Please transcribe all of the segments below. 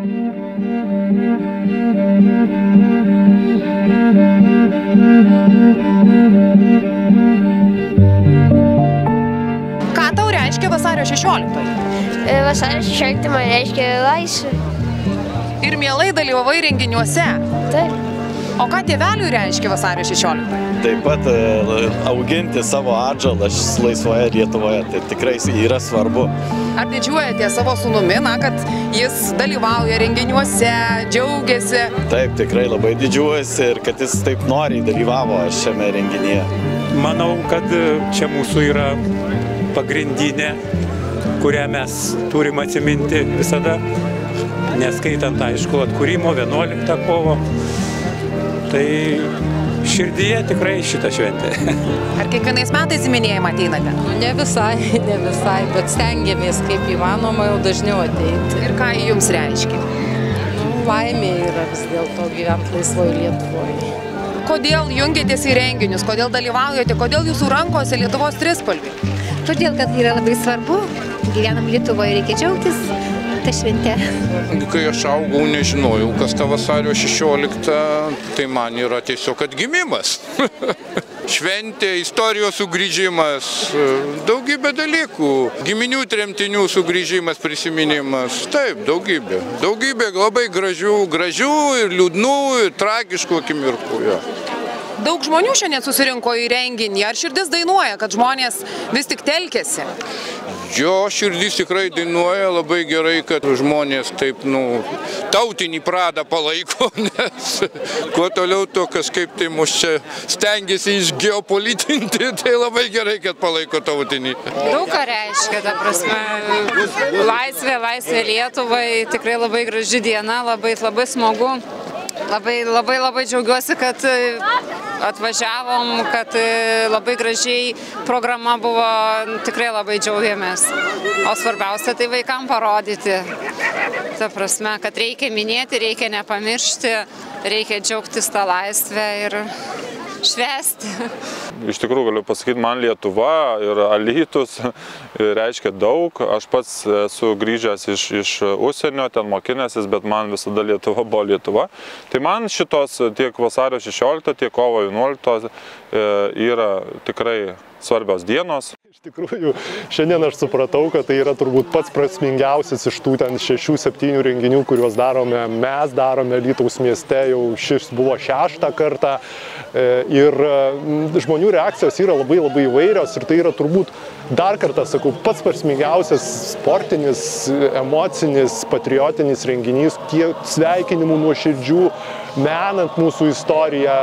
Ką tau reiškia vasario 16? E, Vasario 16 man reiškia laisvę. Ir mielai dalyvavai renginiuose. Taip. O ką tėveliui reiškia vasario 16? Taip pat e, auginti savo atžalą laisvoje Lietuvoje, tai tikrai yra svarbu. Ar didžiuojate savo sunumi, na, kad jis dalyvauja renginiuose, džiaugiasi? Taip, tikrai labai didžiuojasi ir kad jis taip noriai dalyvavo šiame renginyje. Manau, kad čia mūsų yra pagrindinė, kurią mes turim atsiminti visada, neskaitant, aišku, atkūrimo 11 kovo. Tai širdyje tikrai šitą šventę. Ar kiekvienais metais į minėjimą ateinate? Nu, ne visai, ne visai, bet stengiamės kaip įmanoma jau dažniau ateiti. Ir ką jums reiškia? Nu, laimė yra vis dėlto gyventi laisvoje Lietuvoje. Kodėl jungiatės į renginius, kodėl dalyvaujate, kodėl jūsų rankose Lietuvos trispalvė? Todėl, kad yra labai svarbu, gyvenam Lietuvoje, reikia džiaugtis tą šventę. Kai aš augau, nežinojau, kas ta vasario 16, tai man yra tiesiog atgimimas. Šventė, istorijos sugrįžimas, daugybė dalykų. Giminių tremtinių sugrįžimas, prisiminimas. Taip, daugybė. Daugybė labai gražių, gražių ir liūdnų, ir tragiškų akimirkų. Jo. Daug žmonių šiandien susirinko į renginį. Ar širdis dainuoja, kad žmonės vis tik telkėsi? Jo širdis tikrai dainuoja labai gerai, kad žmonės taip, nu, tautinį pradą palaiko, nes kuo toliau to kažkaip tai mus čia stengiasi išgeopolitinti, tai labai gerai, kad palaiko tautinį. Daug ką reiškia, ta prasme, laisvė, laisvė Lietuvai, tikrai labai graži diena, labai, labai smagu. Labai, labai, labai džiaugiuosi, kad atvažiavom, kad e, labai gražiai programa buvo, tikrai labai džiaugiamės. O svarbiausia tai vaikam parodyti. Ta prasme, kad reikia minėti, reikia nepamiršti, reikia džiaugtis tą laisvę ir švesti. Iš tikrųjų galiu pasakyti, man Lietuva ir Alytus reiškia daug. Aš pats esu grįžęs iš, iš užsienio, ten mokinęsis, bet man visada Lietuva buvo Lietuva. Tai man šitos tiek vasario 16, tiek kovo 11 e, yra tikrai svarbios dienos. Iš tikrųjų, šiandien aš supratau, kad tai yra turbūt pats prasmingiausias iš tų ten šešių, septynių renginių, kuriuos darome. Mes darome Lytaus mieste, jau šis buvo šeštą kartą. E, Ir žmonių reakcijos yra labai labai įvairios ir tai yra turbūt, dar kartą sakau, pats prasmingiausias sportinis, emocinis, patriotinis renginys, tiek sveikinimų nuoširdžių, menant mūsų istoriją,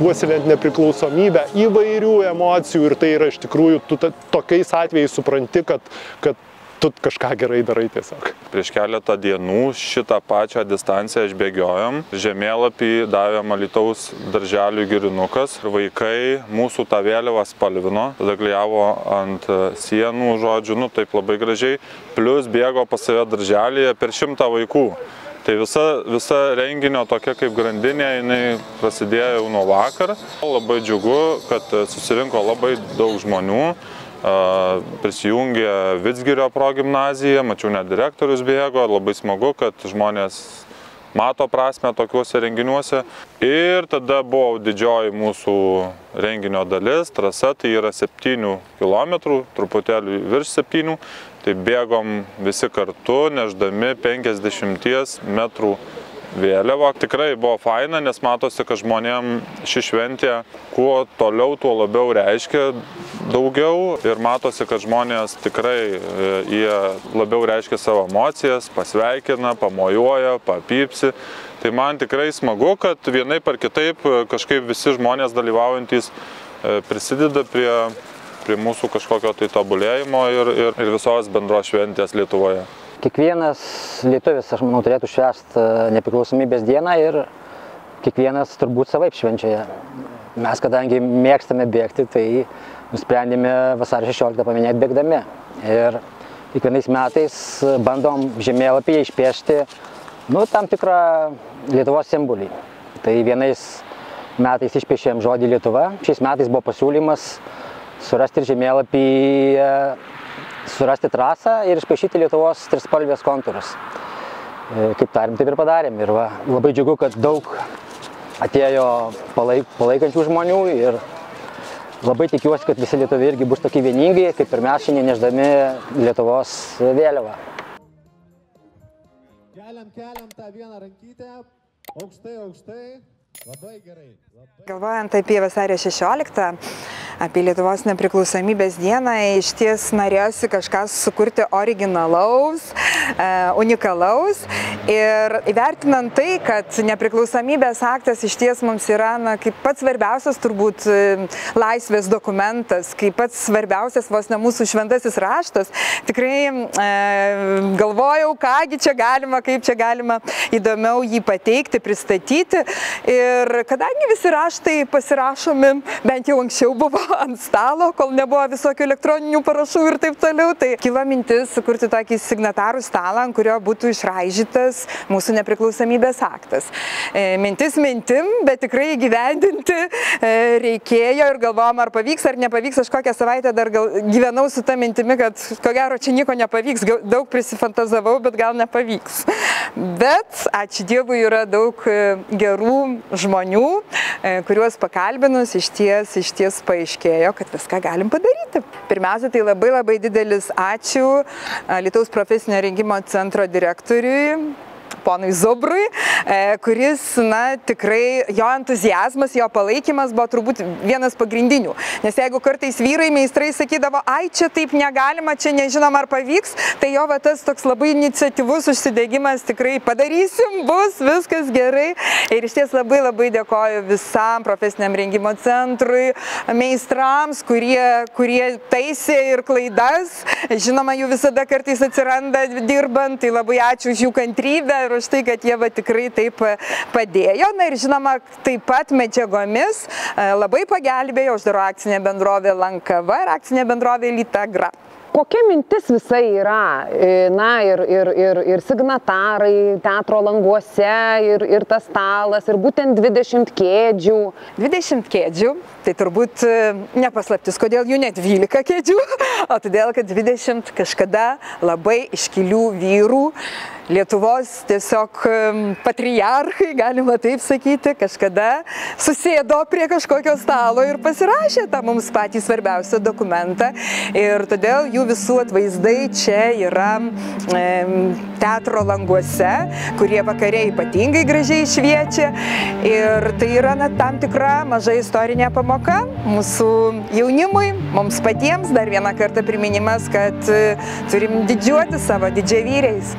puoselėjant nepriklausomybę, įvairių emocijų ir tai yra iš tikrųjų, tu ta, tokiais atvejais supranti, kad, kad tu kažką gerai darai tiesiog. Prieš keletą dienų šitą pačią distanciją išbėgiojom. Žemėlapį davė Alitaus darželių girinukas. Vaikai mūsų tą vėliavą spalvino, tada klijavo ant sienų žodžių, nu taip labai gražiai. Plus bėgo pas save darželėje per šimtą vaikų. Tai visa, visa renginio tokia kaip grandinė, jinai prasidėjo jau nuo vakar. Labai džiugu, kad susirinko labai daug žmonių. A, Prisijungė Vitsgirio progymnazija, mačiau net direktorius bėgo, labai smagu, kad žmonės mato prasme tokiuose renginiuose. Ir tada buvo didžioji mūsų renginio dalis, trasa tai yra 7 km, truputėlį virš 7. Tai bėgom visi kartu, neždami 50 metrų vėliavą. Tikrai buvo faina, nes matosi, kad žmonėm ši šventė kuo toliau, tuo labiau reiškia daugiau ir matosi, kad žmonės tikrai e, jie labiau reiškia savo emocijas, pasveikina, pamojuoja, papypsi. Tai man tikrai smagu, kad vienaip ar kitaip e, kažkaip visi žmonės dalyvaujantys e, prisideda prie, prie mūsų kažkokio tai tobulėjimo ir, ir, ir visos bendros šventės Lietuvoje. Kiekvienas lietuvis, aš manau, turėtų švęsti nepriklausomybės dieną ir kiekvienas turbūt savaip švenčia. Mes, kadangi mėgstame bėgti, tai nusprendėme vasario 16 paminėti bėgdami. Ir kiekvienais metais bandom žemėlapyje išpiešti nu, tam tikrą Lietuvos simbolį. Tai vienais metais išpiešėm žodį Lietuva, šiais metais buvo pasiūlymas surasti ir žemėlapyje surasti trasą ir išpaišyti Lietuvos trispalvės kontūrus. e, kaip tarim, taip ir padarėm. Ir va, labai džiugu, kad daug atėjo palaik, palaikančių žmonių ir labai tikiuosi, kad visi lietuviai irgi bus tokie vieningi, kaip ir mes šiandien neždami Lietuvos vėliavą. Keliam, keliam tą vieną rankytę, aukštai, aukštai, labai gerai. Labai... Galvojant apie vasario 16, apie Lietuvos nepriklausomybės dieną, iš ties norėjosi kažką sukurti originalaus, e, unikalaus. Ir įvertinant tai, kad nepriklausomybės aktas iš ties mums yra na, kaip pats svarbiausias turbūt e, laisvės dokumentas, kaip pats svarbiausias vos ne mūsų šventasis raštas, tikrai e, galvojau, kągi čia galima, kaip čia galima įdomiau jį pateikti, pristatyti. Ir kadangi visi raštai pasirašomi, bent jau anksčiau buvo ant stalo, kol nebuvo visokių elektroninių parašų ir taip toliau, tai kilo mintis sukurti tokį signatarų stalą, ant kurio būtų išraižytas mūsų nepriklausomybės aktas. E, mintis mintim, bet tikrai įgyvendinti e, reikėjo ir galvojom, ar pavyks ar nepavyks. Aš kokią savaitę dar gal, gyvenau su tą mintimi, kad ko gero čia nieko nepavyks, daug prisifantazavau, bet gal nepavyks. Bet ačiū Dievui yra daug e, gerų žmonių, kuriuos pakalbinus iš ties, iš ties paaiškėjo, kad viską galim padaryti. Pirmiausia, tai labai labai didelis ačiū Lietuvos profesinio rengimo centro direktoriui ponui Zubrui, e, kuris, na, tikrai jo entuzijazmas, jo palaikymas buvo turbūt vienas pagrindinių. Nes jeigu kartais vyrai meistrai sakydavo, ai čia taip negalima, čia nežinom ar pavyks, tai jo va tas toks labai iniciatyvus užsidegimas tikrai padarysim, bus viskas gerai. Ir iš ties labai labai dėkoju visam profesiniam rengimo centrui, meistrams, kurie, kurie taisė ir klaidas. Žinoma, jų visada kartais atsiranda dirbant, tai labai ačiū už jų kantrybę ir už tai, kad jie va tikrai taip e, padėjo. Na ir žinoma, taip pat medžiagomis e, labai pagelbėjo uždaro akcinė bendrovė Lankava ir akcinė bendrovė Litagra. Kokia mintis visai yra, e, na ir, ir, ir, ir signatarai teatro languose, ir, ir tas stalas, ir būtent 20 kėdžių. 20 kėdžių, tai turbūt nepaslaptis, kodėl jų net 12 kėdžių, o todėl, kad 20 kažkada labai iškilių vyrų Lietuvos tiesiog patriarchai, galima taip sakyti, kažkada susėdo prie kažkokio stalo ir pasirašė tą mums patį svarbiausią dokumentą. Ir todėl jų visų atvaizdai čia yra e, teatro languose, kurie vakariai ypatingai gražiai šviečia. Ir tai yra na, tam tikra maža istorinė pamoka mūsų jaunimui, mums patiems. Dar vieną kartą priminimas, kad e, turim didžiuoti savo didžiavyriais.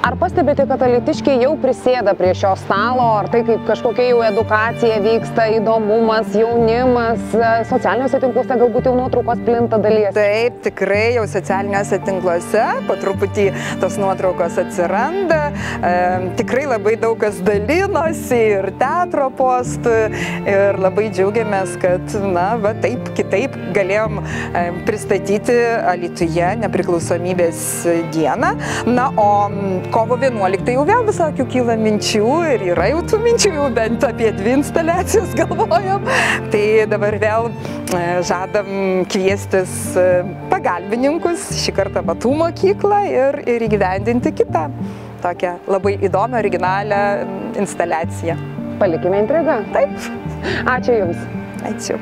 Ar pastebite, kad alitiškiai jau prisėda prie šio stalo, ar tai kaip kažkokia jau edukacija vyksta, įdomumas, jaunimas, socialiniuose tinkluose galbūt jau nuotraukos plinta dalies? Taip, tikrai jau socialiniuose tinkluose po truputį tos nuotraukos atsiranda. E, tikrai labai daug kas dalinosi ir teatro postų ir labai džiaugiamės, kad, na, va taip, kitaip galėjom e, pristatyti Alituje nepriklausomybės dieną. Na, o kovo 11 jau vėl visokių kyla minčių ir yra jau tų minčių, jau bent apie dvi instaliacijas galvojom. Tai dabar vėl e, žadam kviestis e, pagalbininkus, šį kartą Batų mokyklą ir, ir įgyvendinti kitą tokią labai įdomią, originalią instaliaciją. Palikime intrigą. Taip. Ačiū Jums. Ačiū.